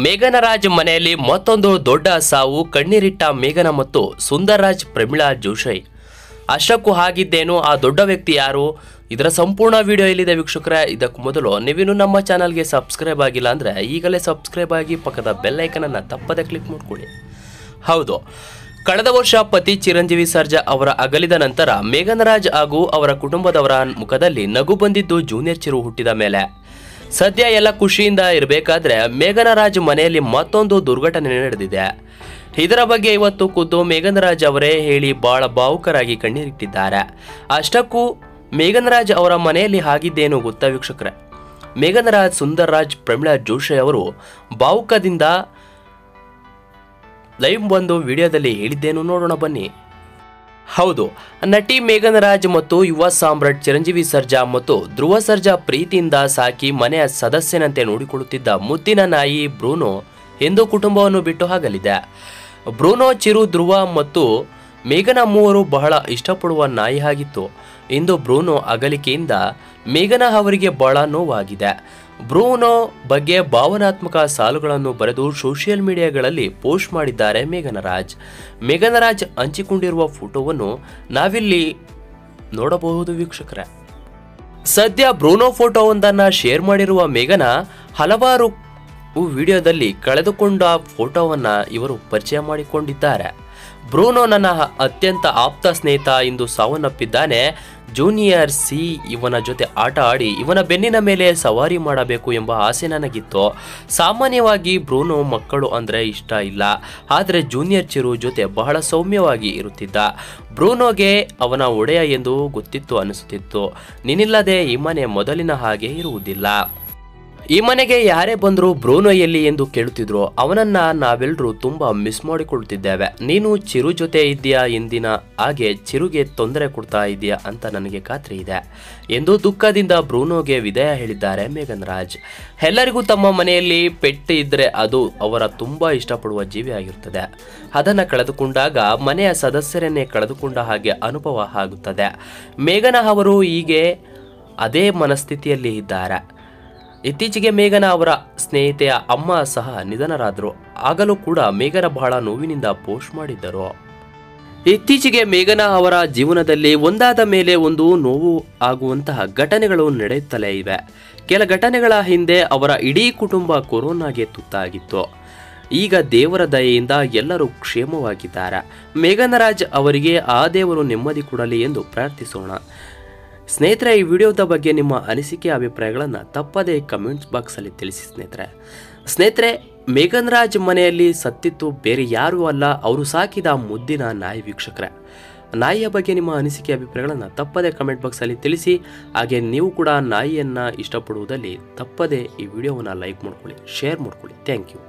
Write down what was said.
ಮೇಘನ ರಾಜ್ ಮನೆಯಲ್ಲಿ ಮತ್ತೊಂದು ದೊಡ್ಡ ಸಾವು ಕಣ್ಣೀರಿಟ್ಟ ಮೇಘನ ಮತ್ತು ಸುಂದರ್ರಾಜ್ ಪ್ರಮಿಳಾ ಜೋಶೈ. ಅಷ್ಟಕ್ಕೂ ಹಾಗಿದ್ದೇನು, ಆ ದೊಡ್ಡ ವ್ಯಕ್ತಿ ಯಾರು? ಇದರ ಸಂಪೂರ್ಣ ವಿಡಿಯೋ ಎಲ್ಲಿದೆ ವೀಕ್ಷಕರೇ? ಇದಕ್ಕೂ ಮೊದಲು ನೀವಿನ್ನು ನಮ್ಮ ಚಾನಲ್ಗೆ ಸಬ್ಸ್ಕ್ರೈಬ್ ಆಗಿಲ್ಲ ಅಂದರೆ ಈಗಲೇ ಸಬ್ಸ್ಕ್ರೈಬ್ ಆಗಿ ಪಕ್ಕದ ಬೆಲ್ಲೈಕನನ್ನು ತಪ್ಪದೆ ಕ್ಲಿಕ್ ಮಾಡ್ಕೊಳ್ಳಿ. ಹೌದು, ಕಳೆದ ವರ್ಷ ಪತಿ ಚಿರಂಜೀವಿ ಸರ್ಜಾ ಅವರ ಅಗಲಿದ ನಂತರ ಮೇಘನರಾಜ್ ಹಾಗೂ ಅವರ ಕುಟುಂಬದವರ ಮುಖದಲ್ಲಿ ನಗು ಬಂದಿದ್ದು ಜೂನಿಯರ್ ಚಿರು ಹುಟ್ಟಿದ ಮೇಲೆ. ಸದ್ಯ ಎಲ್ಲ ಖುಷಿಯಿಂದ ಇರಬೇಕಾದ್ರೆ ಮೇಘನ ರಾಜ್ ಮನೆಯಲ್ಲಿ ಮತ್ತೊಂದು ದುರ್ಘಟನೆ ನಡೆದಿದೆ. ಇದರ ಬಗ್ಗೆ ಇವತ್ತು ಖುದ್ದು ಮೇಘನರಾಜ್ ಅವರೇ ಹೇಳಿ ಬಹಳ ಭಾವುಕರಾಗಿ ಕಣ್ಣೀರಿಟ್ಟಿದ್ದಾರೆ. ಅಷ್ಟಕ್ಕೂ ಮೇಘನರಾಜ್ ಅವರ ಮನೆಯಲ್ಲಿ ಆಗಿದ್ದೇನು ಗೊತ್ತಾ ವೀಕ್ಷಕರೇ? ಮೇಘನ ರಾಜ್ ಸುಂದರ್ ರಾಜ್ ಪ್ರಮೀಳಾ ಜೋಶಿ ಅವರು ಭಾವುಕದಿಂದ ಲೈವ್ ಬಂದು ವಿಡಿಯೋದಲ್ಲಿ ಹೇಳಿದ್ದೇನು ನೋಡೋಣ ಬನ್ನಿ. ಹೌದು, ನಟಿ ಮೇಘನ್ ರಾಜ್ ಮತ್ತು ಯುವ ಸಾಮ್ರಾಟ್ ಚಿರಂಜೀವಿ ಸರ್ಜಾ ಮತ್ತು ಧ್ರುವ ಸರ್ಜಾ ಪ್ರೀತಿಯಿಂದ ಸಾಕಿ ಮನೆಯ ಸದಸ್ಯನಂತೆ ನೋಡಿಕೊಳ್ಳುತ್ತಿದ್ದ ಮುದ್ದಿನ ನಾಯಿ ಬ್ರೂನೋ ಹಿಂದೂ ಕುಟುಂಬವನ್ನು ಬಿಟ್ಟು ಹಾಗಲಿದೆ. ಬ್ರೂನೋ ಚಿರು, ಧ್ರುವ ಮತ್ತು ಮೇಘನ ಮೂವರು ಬಹಳ ಇಷ್ಟಪಡುವ ನಾಯಿ ಆಗಿತ್ತು. ಇಂದು ಬ್ರೂನೋ ಅಗಲಿಕೆಯಿಂದ ಮೇಘನ ಅವರಿಗೆ ಬಹಳ ನೋವಾಗಿದೆ. ಬ್ರೂನೋ ಬಗ್ಗೆ ಭಾವನಾತ್ಮಕ ಸಾಲುಗಳನ್ನು ಬರೆದು ಸೋಷಿಯಲ್ ಮೀಡಿಯಾಗಳಲ್ಲಿ ಪೋಸ್ಟ್ ಮಾಡಿದ್ದಾರೆ ಮೇಘನರಾಜ್. ಮೇಘನರಾಜ್ ಹಂಚಿಕೊಂಡಿರುವ ಫೋಟೋವನ್ನು ನಾವಿಲ್ಲಿ ನೋಡಬಹುದು ವೀಕ್ಷಕರೇ. ಸದ್ಯ ಬ್ರೂನೋ ಫೋಟೋವೊಂದನ್ನು ಶೇರ್ ಮಾಡಿರುವ ಮೇಘನ ಹಲವಾರು ವಿಡಿಯೋದಲ್ಲಿ ಕಳೆದುಕೊಂಡ ಫೋಟೋವನ್ನು ಇವರು ಪರಿಚಯ ಮಾಡಿಕೊಂಡಿದ್ದಾರೆ. ಬ್ರೂನೋ ನನ್ನ ಅತ್ಯಂತ ಆಪ್ತ ಸ್ನೇಹಿತ ಇಂದು ಸಾವನ್ನಪ್ಪಿದ್ದಾನೆ. ಜೂನಿಯರ್ ಸಿ ಇವನ ಜೊತೆ ಆಟ ಆಡಿ ಇವನ ಬೆನ್ನಿನ ಮೇಲೆ ಸವಾರಿ ಮಾಡಬೇಕು ಎಂಬ ಆಸೆ ನನಗಿತ್ತು. ಸಾಮಾನ್ಯವಾಗಿ ಬ್ರೂನೋ ಮಕ್ಕಳು ಅಂದರೆ ಇಷ್ಟ ಇಲ್ಲ. ಆದರೆ ಜೂನಿಯರ್ ಚಿರು ಜೊತೆ ಬಹಳ ಸೌಮ್ಯವಾಗಿ ಇರುತ್ತಿದ್ದ. ಬ್ರೂನೋಗೆ ಅವನ ಒಡೆಯ ಎಂದು ಗೊತ್ತಿತ್ತು ಅನಿಸುತ್ತಿತ್ತು. ನಿನ್ನಿಲ್ಲದೆ ಈ ಮನೆ ಮೊದಲಿನ ಹಾಗೆ ಇರುವುದಿಲ್ಲ. ಈ ಮನೆಗೆ ಯಾರೇ ಬಂದ್ರು ಬ್ರೂನೋ ಎಲ್ಲಿ ಎಂದು ಕೇಳುತ್ತಿದ್ರು ಅವನನ್ನ ನಾವೆಲ್ಲರೂ ತುಂಬಾ ಮಿಸ್ ಮಾಡಿಕೊಳ್ತಿದ್ದೇವೆ. ನೀನು ಚಿರು ಜೊತೆ ಇದ್ದೀಯಾ ಎಂದಿನ ಹಾಗೆ ಚಿರುಗೆ ತೊಂದರೆ ಕೊಡ್ತಾ ಇದೆಯಾ ಅಂತ ನನಗೆ ಖಾತ್ರಿ ಇದೆ ಎಂದು ದುಃಖದಿಂದ ಬ್ರೂನೋಗೆ ವಿದಯ ಹೇಳಿದ್ದಾರೆ ಮೇಘನ್ ರಾಜ್ ಎಲ್ಲರಿಗೂ ತಮ್ಮ ಮನೆಯಲ್ಲಿ ಪೆಟ್ಟು ಇದ್ದರೆ ಅದು ಅವರ ತುಂಬಾ ಇಷ್ಟಪಡುವ ಜೀವಿ ಆಗಿರುತ್ತದೆ. ಅದನ್ನು ಕಳೆದುಕೊಂಡಾಗ ಮನೆಯ ಸದಸ್ಯರನ್ನೇ ಕಳೆದುಕೊಂಡ ಹಾಗೆ ಅನುಭವ ಆಗುತ್ತದೆ. ಮೇಘನ ಅವರು ಹೀಗೆ ಅದೇ ಮನಸ್ಥಿತಿಯಲ್ಲಿ ಇದ್ದಾರೆ. ಇತ್ತೀಚೆಗೆ ಮೇಘನ ಅವರ ಸ್ನೇಹಿತೆಯ ಅಮ್ಮ ಸಹ ನಿಧನರಾದರು. ಆಗಲೂ ಕೂಡ ಮೇಘನ ಬಹಳ ನೋವಿನಿಂದ ಪೋಸ್ಟ್ ಮಾಡಿದ್ದರು. ಇತ್ತೀಚೆಗೆ ಮೇಘನ ಅವರ ಜೀವನದಲ್ಲಿ ಒಂದಾದ ಮೇಲೆ ಒಂದು ನೋವು ಆಗುವಂತಹ ಘಟನೆಗಳು ನಡೆಯುತ್ತಲೇ ಇವೆ. ಕೆಲ ಘಟನೆಗಳ ಹಿಂದೆ ಅವರ ಇಡೀ ಕುಟುಂಬ ಕೊರೋನಾಗೆ ತುತ್ತಾಗಿತ್ತು. ಈಗ ದೇವರ ದಯೆಯಿಂದ ಎಲ್ಲರೂ ಕ್ಷೇಮವಾಗಿದ್ದಾರೆ. ಮೇಘನರಾಜ್ ಅವರಿಗೆ ಆ ದೇವರು ನೆಮ್ಮದಿ ಕೊಡಲಿ ಎಂದು ಪ್ರಾರ್ಥಿಸೋಣ. ಸ್ನೇಹಿತರೆ, ಈ ವಿಡಿಯೋದ ಬಗ್ಗೆ ನಿಮ್ಮ ಅನಿಸಿಕೆ, ಅಭಿಪ್ರಾಯಗಳನ್ನು ತಪ್ಪದೇ ಕಮೆಂಟ್ಸ್ ಬಾಕ್ಸಲ್ಲಿ ತಿಳಿಸಿ ಸ್ನೇಹಿತರೆ. ಸ್ನೇಹಿತರೆ, ಮೇಘನ್ ರಾಜ್ ಮನೆಯಲ್ಲಿ ಸತ್ತಿತ್ತು ಬೇರೆ ಯಾರೂ ಅಲ್ಲ, ಅವರು ಸಾಕಿದ ಮುದ್ದಿನ ನಾಯಿ ವೀಕ್ಷಕರೇ. ನಾಯಿಯ ಬಗ್ಗೆ ನಿಮ್ಮ ಅನಿಸಿಕೆ, ಅಭಿಪ್ರಾಯಗಳನ್ನು ತಪ್ಪದೇ ಕಮೆಂಟ್ ಬಾಕ್ಸಲ್ಲಿ ತಿಳಿಸಿ, ಹಾಗೆ ನೀವು ಕೂಡ ನಾಯಿಯನ್ನು ಇಷ್ಟಪಡುವುದಲ್ಲಿ ತಪ್ಪದೇ ಈ ವಿಡಿಯೋವನ್ನು ಲೈಕ್ ಮಾಡ್ಕೊಳ್ಳಿ, ಶೇರ್ ಮಾಡ್ಕೊಳ್ಳಿ. Thank you.